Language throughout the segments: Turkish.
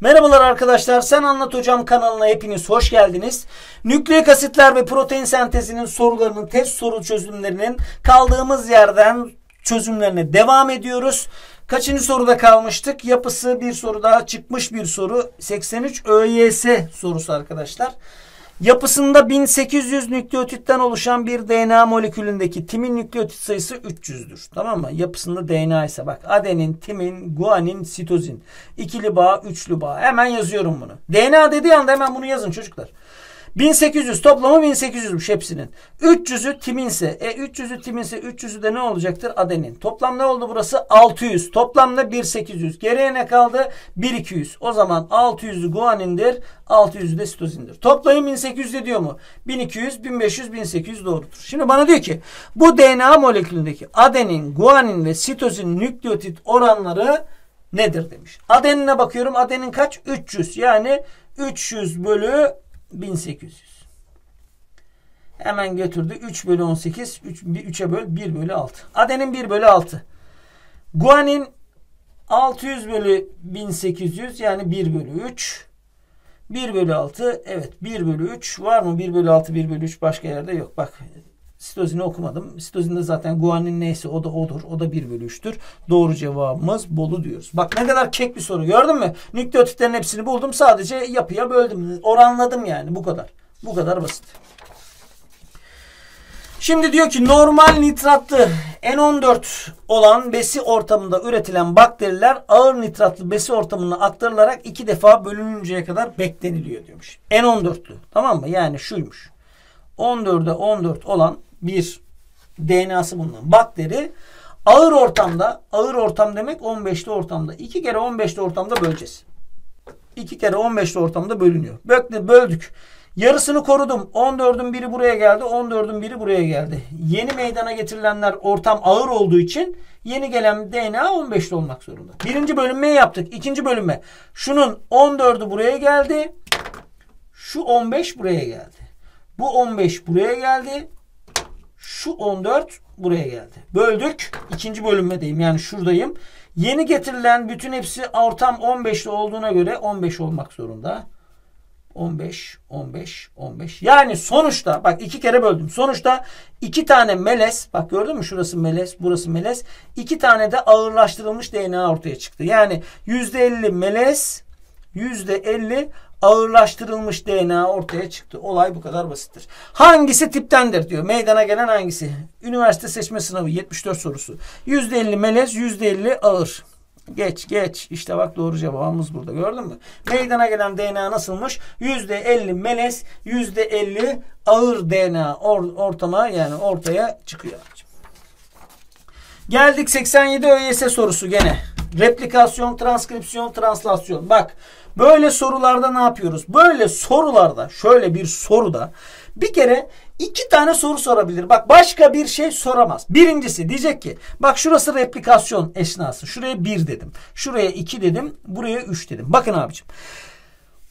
Merhabalar arkadaşlar. Sen Anlat Hocam kanalına hepiniz hoş geldiniz. Nükleik asitler ve protein sentezinin sorularının test soru çözümlerinin kaldığımız yerden çözümlerine devam ediyoruz. Kaçıncı soruda kalmıştık? Yapısı bir soru daha çıkmış bir soru. 83 ÖYS sorusu arkadaşlar. Yapısında 1800 nükleotitten oluşan bir DNA molekülündeki timin nükleotit sayısı 300'dür. Tamam mı? Yapısında DNA ise bak adenin, timin, guanin, sitozin. ikili bağ, üçlü bağ. Hemen yazıyorum bunu. DNA dediği anda hemen bunu yazın çocuklar. 1800 toplamı 1800'müş hepsinin. 300'ü timinse. E 300'ü timinse 300'ü de ne olacaktır? Adenin. Toplam ne oldu burası? 600. Toplam ne? 1800. Geriye ne kaldı? 1200. O zaman 600'ü guanindir. 600'ü de sitozindir. Toplayın 1800 ediyor mu? 1200, 1500, 1800 doğrudur. Şimdi bana diyor ki bu DNA molekülündeki adenin, guanin ve sitozin nükleotit oranları nedir demiş. Adenine bakıyorum. Adenin kaç? 300. Yani 300 bölü 1800. Hemen götürdü. 3 bölü 18. 3, 3'e böl 1 bölü 6. Adenin 1 bölü 6. Guanin 600 bölü 1800 yani 1 bölü 3. 1 bölü 6 evet 1 bölü 3 var mı? 1 bölü 6 1 bölü 3 başka yerde yok. Bak sitozini okumadım. Sitozinde zaten guanin neyse o da odur. O da 1 bölü 3'tür. Doğru cevabımız Bolu diyoruz. Bak ne kadar kek bir soru gördün mü? Nükleotitlerin hepsini buldum. Sadece yapıya böldüm. Oranladım yani bu kadar. Bu kadar basit. Şimdi diyor ki normal nitratlı N14 olan besi ortamında üretilen bakteriler ağır nitratlı besi ortamına aktarılarak iki defa bölününceye kadar bekleniliyor diyormuş. N14'lü tamam mı? Yani şuymuş. 14'e 14 olan bir DNA'sı bulunan bakteri ağır ortamda ağır ortam demek 15'li ortamda. 2 kere 15'li ortamda böleceğiz. 2 kere 15'li ortamda bölünüyor. Böldük. Yarısını korudum. 14'ün biri buraya geldi. 14'ün biri buraya geldi. Yeni meydana getirilenler ortam ağır olduğu için yeni gelen DNA 15'li olmak zorunda. Birinci bölünmeyi yaptık. İkinci bölünme. Şunun 14'ü buraya geldi. Şu 15 buraya geldi. Bu 15 buraya geldi. Şu 14 buraya geldi. Böldük. İkinci bölünmedeyim. Yani şuradayım. Yeni getirilen bütün hepsi ortam 15'li olduğuna göre 15 olmak zorunda. 15, 15, 15. Yani sonuçta bak iki kere böldüm. Sonuçta iki tane melez bak gördün mü şurası melez burası melez. iki tane de ağırlaştırılmış DNA ortaya çıktı. Yani %50 melez %50 ağırlaştırılmış DNA ortaya çıktı. Olay bu kadar basittir. Hangisi tiptendir diyor. Meydana gelen hangisi? Üniversite seçme sınavı 74 sorusu. %50 melez, %50 ağır. Geç geç. İşte bak doğru cevabımız burada. Gördün mü? Meydana gelen DNA nasılmış? %50 melez, %50 ağır DNA or ortama yani ortaya çıkıyor. Geldik 87 ÖYS sorusu gene. Replikasyon, transkripsiyon, translasyon. Bak böyle sorularda ne yapıyoruz? Böyle sorularda şöyle bir soruda bir kere iki tane soru sorabilir. Bak başka bir şey soramaz. Birincisi diyecek ki bak şurası replikasyon esnası. Şuraya bir dedim. Şuraya iki dedim. Buraya üç dedim. Bakın abicim.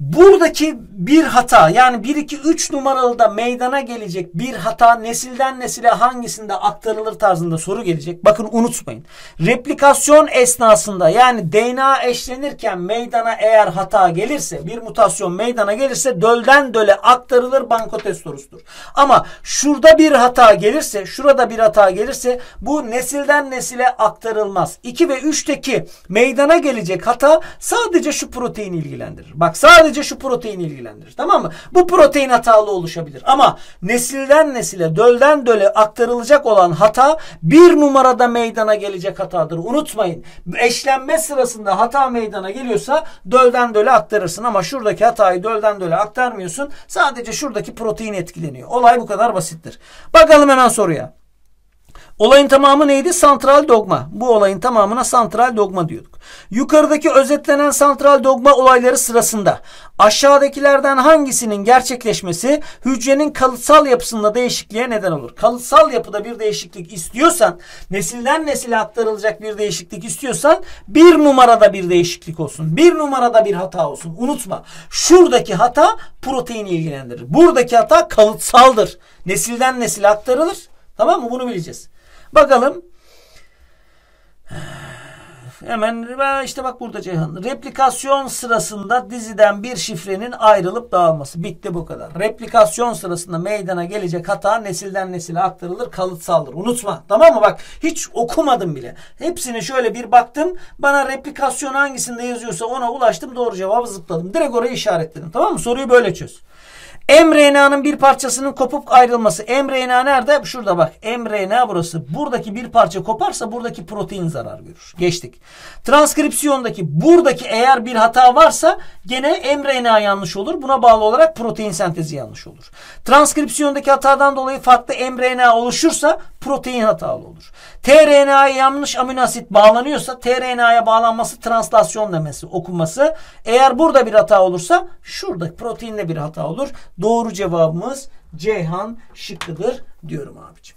Buradaki bir hata yani 1 2 3 numaralı da meydana gelecek bir hata nesilden nesile hangisinde aktarılır tarzında soru gelecek. Bakın unutmayın. Replikasyon esnasında yani DNA eşlenirken meydana eğer hata gelirse bir mutasyon meydana gelirse dölden döle aktarılır bankotest sorusudur. Ama şurada bir hata gelirse şurada bir hata gelirse bu nesilden nesile aktarılmaz. 2 ve 3'teki meydana gelecek hata sadece şu proteini ilgilendirir. Bak sadece sadece şu protein ilgilendirir. Tamam mı? Bu protein hatalı oluşabilir. Ama nesilden nesile, dölden döle aktarılacak olan hata bir numarada meydana gelecek hatadır. Unutmayın. Eşlenme sırasında hata meydana geliyorsa dölden döle aktarırsın. Ama şuradaki hatayı dölden döle aktarmıyorsun. Sadece şuradaki protein etkileniyor. Olay bu kadar basittir. Bakalım hemen soruya. Olayın tamamı neydi? Santral dogma. Bu olayın tamamına santral dogma diyorduk. Yukarıdaki özetlenen santral dogma olayları sırasında aşağıdakilerden hangisinin gerçekleşmesi hücrenin kalıtsal yapısında değişikliğe neden olur? Kalıtsal yapıda bir değişiklik istiyorsan, nesilden nesile aktarılacak bir değişiklik istiyorsan bir numarada bir değişiklik olsun. Bir numarada bir hata olsun. Unutma. Şuradaki hata proteini ilgilendirir. Buradaki hata kalıtsaldır. Nesilden nesile aktarılır. Tamam mı? Bunu bileceğiz. Bakalım. Hemen işte bak burada Ceyhan. Replikasyon sırasında diziden bir şifrenin ayrılıp dağılması. Bitti bu kadar. Replikasyon sırasında meydana gelecek hata nesilden nesile aktarılır, kalıtsaldır. Unutma. Tamam mı? Bak hiç okumadım bile. Hepsini şöyle bir baktım. Bana replikasyon hangisinde yazıyorsa ona ulaştım. Doğru cevabı zıpladım. Direkt orayı işaretledim. Tamam mı? Soruyu böyle çöz. mRNA'nın bir parçasının kopup ayrılması. mRNA nerede? Şurada bak. mRNA burası. Buradaki bir parça koparsa buradaki protein zarar görür. Geçtik. Transkripsiyondaki buradaki eğer bir hata varsa gene mRNA yanlış olur. Buna bağlı olarak protein sentezi yanlış olur. Transkripsiyondaki hatadan dolayı farklı mRNA oluşursa protein hatalı olur. tRNA'ya yanlış amino asit bağlanıyorsa tRNA'ya bağlanması translasyon demesi okunması. Eğer burada bir hata olursa şurada proteinde bir hata olur. Doğru cevabımız Ceyhan şıkkıdır diyorum abicim.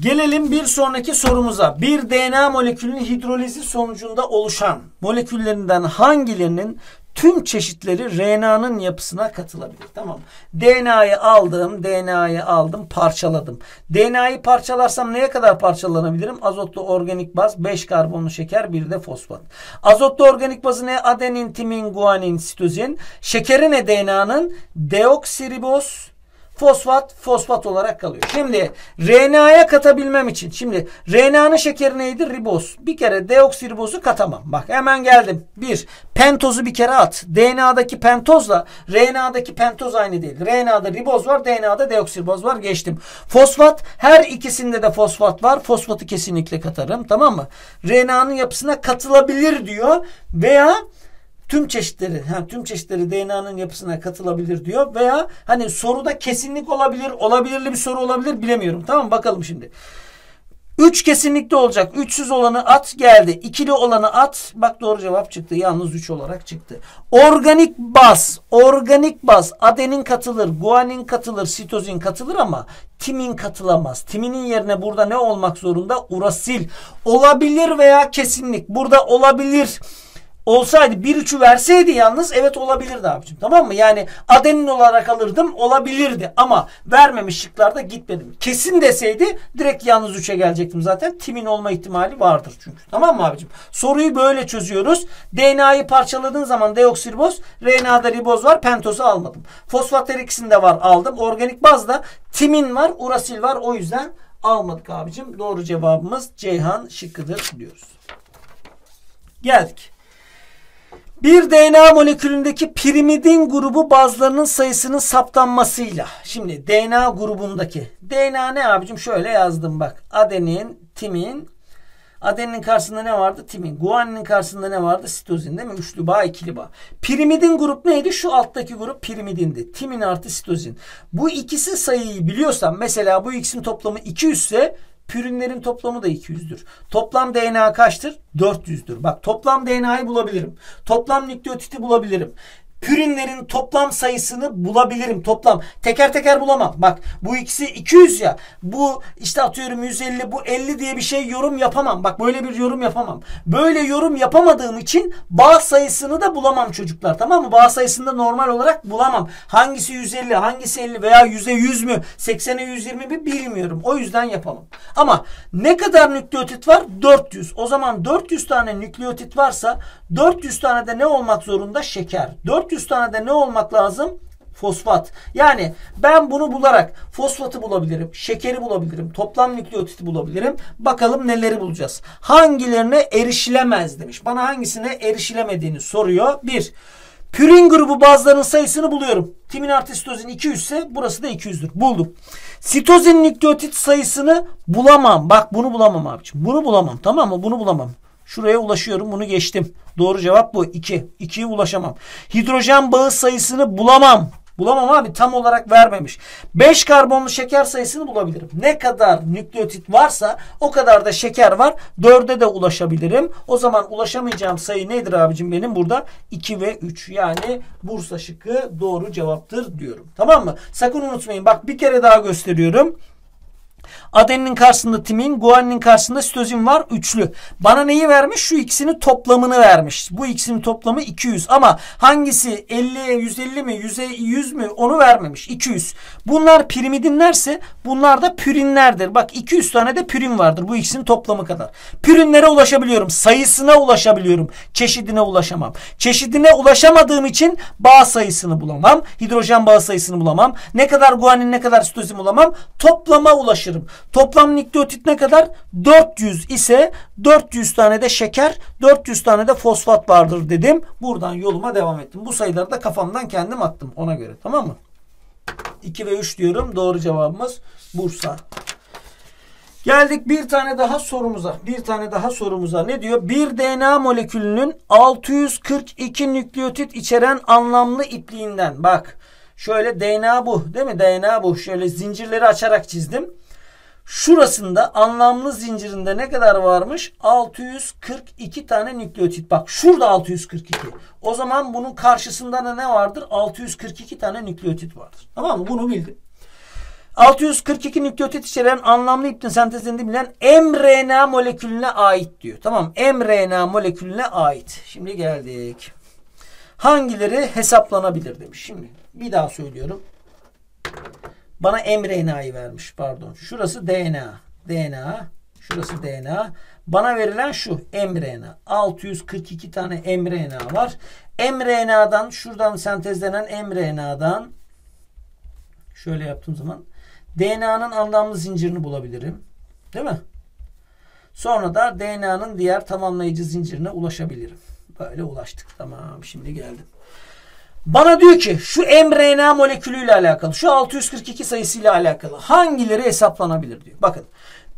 Gelelim bir sonraki sorumuza. Bir DNA molekülünün hidrolizi sonucunda oluşan moleküllerinden hangilerinin tüm çeşitleri RNA'nın yapısına katılabilir. Tamam DNA'yı aldım, DNA'yı aldım, parçaladım. DNA'yı parçalarsam neye kadar parçalanabilirim? Azotlu organik baz, 5 karbonlu şeker, bir de fosfat. Azotlu organik bazı ne? Adenin, timin, guanin, sitozin. Şekeri ne DNA'nın? Deoksiriboz, fosfat fosfat olarak kalıyor. Şimdi RNA'ya katabilmem için şimdi RNA'nın şekeri neydi? Riboz. Bir kere deoksiribozu katamam. Bak hemen geldim. Bir pentozu bir kere at. DNA'daki pentozla RNA'daki pentoz aynı değil. RNA'da riboz var, DNA'da deoksiriboz var. Geçtim. Fosfat her ikisinde de fosfat var. Fosfatı kesinlikle katarım. Tamam mı? RNA'nın yapısına katılabilir diyor veya tüm çeşitleri, ha, tüm çeşitleri DNA'nın yapısına katılabilir diyor veya hani soruda kesinlik olabilir, olabilirli bir soru olabilir bilemiyorum. Tamam Bakalım şimdi. Üç kesinlikle olacak. Üçsüz olanı at geldi. İkili olanı at. Bak doğru cevap çıktı. Yalnız üç olarak çıktı. Organik baz. Organik baz. Adenin katılır. Guanin katılır. Sitozin katılır ama timin katılamaz. Timinin yerine burada ne olmak zorunda? Urasil. Olabilir veya kesinlik. Burada olabilir olsaydı bir üçü verseydi yalnız evet olabilirdi abicim. Tamam mı? Yani adenin olarak alırdım olabilirdi ama vermemiş şıklarda gitmedim. Kesin deseydi direkt yalnız üçe gelecektim zaten. Timin olma ihtimali vardır çünkü. Tamam mı abicim? Soruyu böyle çözüyoruz. DNA'yı parçaladığın zaman deoksiriboz, RNA'da riboz var, pentozu almadım. Fosfat her ikisinde var aldım. Organik bazda timin var, urasil var. O yüzden almadık abicim. Doğru cevabımız Ceyhan şıkkıdır diyoruz. Geldik. Bir DNA molekülündeki pirimidin grubu bazlarının sayısının saptanmasıyla. Şimdi DNA grubundaki. DNA ne abicim? Şöyle yazdım bak. Adenin, timin. Adenin karşısında ne vardı? Timin. Guaninin karşısında ne vardı? Sitozin değil mi? Üçlü bağ, ikili bağ. Pirimidin grup neydi? Şu alttaki grup pirimidindi. Timin artı sitozin. Bu ikisi sayıyı biliyorsam mesela bu ikisinin toplamı 200 ise Pürünlerin toplamı da 200'dür. Toplam DNA kaçtır? 400'dür. Bak toplam DNA'yı bulabilirim. Toplam nükleotiti bulabilirim pürinlerin toplam sayısını bulabilirim. Toplam. Teker teker bulamam. Bak bu ikisi 200 ya. Bu işte atıyorum 150 bu 50 diye bir şey yorum yapamam. Bak böyle bir yorum yapamam. Böyle yorum yapamadığım için bağ sayısını da bulamam çocuklar. Tamam mı? Bağ sayısını da normal olarak bulamam. Hangisi 150 hangisi 50 veya %100 mü 80'e 120 mi bilmiyorum. O yüzden yapamam. Ama ne kadar nükleotit var? 400. O zaman 400 tane nükleotit varsa 400 tane de ne olmak zorunda? Şeker. 400 tane de ne olmak lazım? Fosfat. Yani ben bunu bularak fosfatı bulabilirim, şekeri bulabilirim, toplam nükleotiti bulabilirim. Bakalım neleri bulacağız. Hangilerine erişilemez demiş. Bana hangisine erişilemediğini soruyor. Bir, pürin grubu bazılarının sayısını buluyorum. Timin artı sitozin 200 ise burası da 200'dür. Buldum. Sitozin nükleotit sayısını bulamam. Bak bunu bulamam abiciğim. Bunu bulamam. Tamam mı? Bunu bulamam. Şuraya ulaşıyorum. Bunu geçtim. Doğru cevap bu. 2. 2'ye ulaşamam. Hidrojen bağı sayısını bulamam. Bulamam abi tam olarak vermemiş. 5 karbonlu şeker sayısını bulabilirim. Ne kadar nükleotit varsa o kadar da şeker var. 4'e de ulaşabilirim. O zaman ulaşamayacağım sayı nedir abicim benim burada? 2 ve 3. Yani Bursa şıkkı doğru cevaptır diyorum. Tamam mı? Sakın unutmayın. Bak bir kere daha gösteriyorum. Adeninin karşısında timin, guaninin karşısında sitozin var. Üçlü. Bana neyi vermiş? Şu ikisinin toplamını vermiş. Bu ikisinin toplamı 200. Ama hangisi 50, 150 mi, 100, 100 mü onu vermemiş. 200. Bunlar pirimidinlerse bunlar da pürinlerdir. Bak 200 tane de pürin vardır. Bu ikisinin toplamı kadar. Pürinlere ulaşabiliyorum. Sayısına ulaşabiliyorum. Çeşidine ulaşamam. Çeşidine ulaşamadığım için bağ sayısını bulamam. Hidrojen bağ sayısını bulamam. Ne kadar guanin ne kadar sitozin bulamam. Toplama ulaşırım. Toplam nükleotit ne kadar? 400 ise 400 tane de şeker, 400 tane de fosfat vardır dedim. Buradan yoluma devam ettim. Bu sayıları da kafamdan kendim attım ona göre. Tamam mı? 2 ve 3 diyorum. Doğru cevabımız Bursa. Geldik bir tane daha sorumuza. Bir tane daha sorumuza. Ne diyor? Bir DNA molekülünün 642 nükleotit içeren anlamlı ipliğinden. Bak şöyle DNA bu değil mi? DNA bu. Şöyle zincirleri açarak çizdim. Şurasında anlamlı zincirinde ne kadar varmış? 642 tane nükleotit. Bak şurada 642. O zaman bunun karşısında da ne vardır? 642 tane nükleotit vardır. Tamam mı? Bunu bildim. 642 nükleotit içeren anlamlı iptin sentezinde bilen mRNA molekülüne ait diyor. Tamam mRNA molekülüne ait. Şimdi geldik. Hangileri hesaplanabilir demiş. Şimdi bir daha söylüyorum. Bana mRNA'yı vermiş pardon. Şurası DNA. DNA. Şurası DNA. Bana verilen şu mRNA. 642 tane mRNA var. mRNA'dan şuradan sentezlenen mRNA'dan şöyle yaptığım zaman DNA'nın anlamlı zincirini bulabilirim. Değil mi? Sonra da DNA'nın diğer tamamlayıcı zincirine ulaşabilirim. Böyle ulaştık. Tamam şimdi geldim. Bana diyor ki şu mRNA molekülüyle alakalı, şu 642 sayısıyla alakalı hangileri hesaplanabilir diyor. Bakın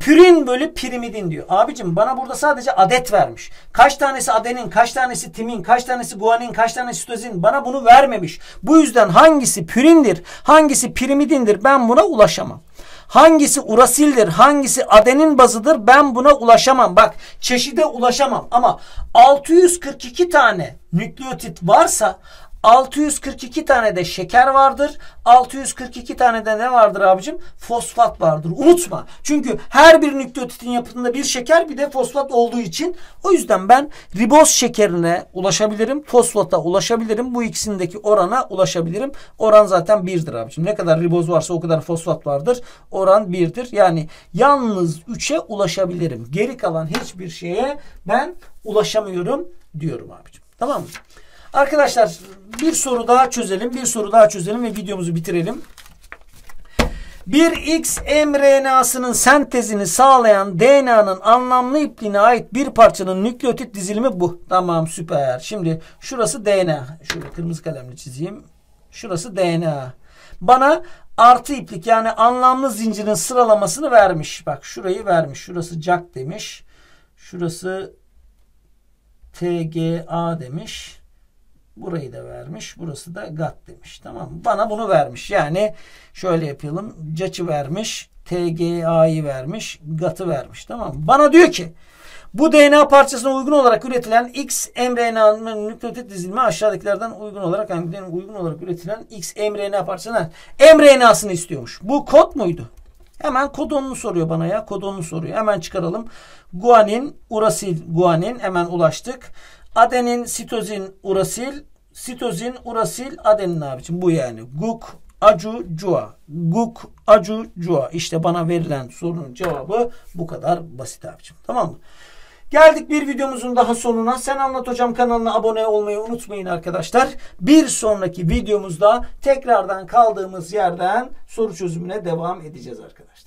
Pürin bölü pirimidin diyor. Abicim bana burada sadece adet vermiş. Kaç tanesi adenin, kaç tanesi timin, kaç tanesi guanin, kaç tanesi sitozin bana bunu vermemiş. Bu yüzden hangisi pürindir, hangisi pirimidindir ben buna ulaşamam. Hangisi urasildir, hangisi adenin bazıdır ben buna ulaşamam. Bak çeşide ulaşamam ama 642 tane nükleotit varsa 642 tane de şeker vardır. 642 tane de ne vardır abicim? Fosfat vardır. Unutma. Çünkü her bir nükleotitin yapısında bir şeker bir de fosfat olduğu için o yüzden ben riboz şekerine ulaşabilirim. Fosfata ulaşabilirim. Bu ikisindeki orana ulaşabilirim. Oran zaten birdir abicim. Ne kadar riboz varsa o kadar fosfat vardır. Oran birdir. Yani yalnız 3'e ulaşabilirim. Geri kalan hiçbir şeye ben ulaşamıyorum diyorum abicim. Tamam mı? Arkadaşlar bir soru daha çözelim. Bir soru daha çözelim ve videomuzu bitirelim. Bir X mRNA'sının sentezini sağlayan DNA'nın anlamlı ipliğine ait bir parçanın nükleotit dizilimi bu. Tamam süper. Şimdi şurası DNA. Şöyle kırmızı kalemle çizeyim. Şurası DNA. Bana artı iplik yani anlamlı zincirin sıralamasını vermiş. Bak şurayı vermiş. Şurası Jack demiş. Şurası TGA demiş. Burayı da vermiş. Burası da gat demiş. Tamam mı? Bana bunu vermiş. Yani şöyle yapalım. Caçı vermiş. TGA'yı vermiş. Gat'ı vermiş. Tamam mı? Bana diyor ki bu DNA parçasına uygun olarak üretilen X mRNA'nın nükleotit dizilimi aşağıdakilerden uygun olarak hangilerine uygun olarak üretilen X mRNA parçasına mRNA'sını istiyormuş. Bu kod muydu? Hemen kodonunu soruyor bana ya. Kodonunu soruyor. Hemen çıkaralım. Guanin, urasil guanin hemen ulaştık. Adenin, sitozin, urasil, sitozin, urasil, adenin abicim bu yani. Guk, acu, cua. Guk, acu, cua. İşte bana verilen sorunun cevabı bu kadar basit abicim. Tamam mı? Geldik bir videomuzun daha sonuna. Sen Anlat Hocam kanalına abone olmayı unutmayın arkadaşlar. Bir sonraki videomuzda tekrardan kaldığımız yerden soru çözümüne devam edeceğiz arkadaşlar.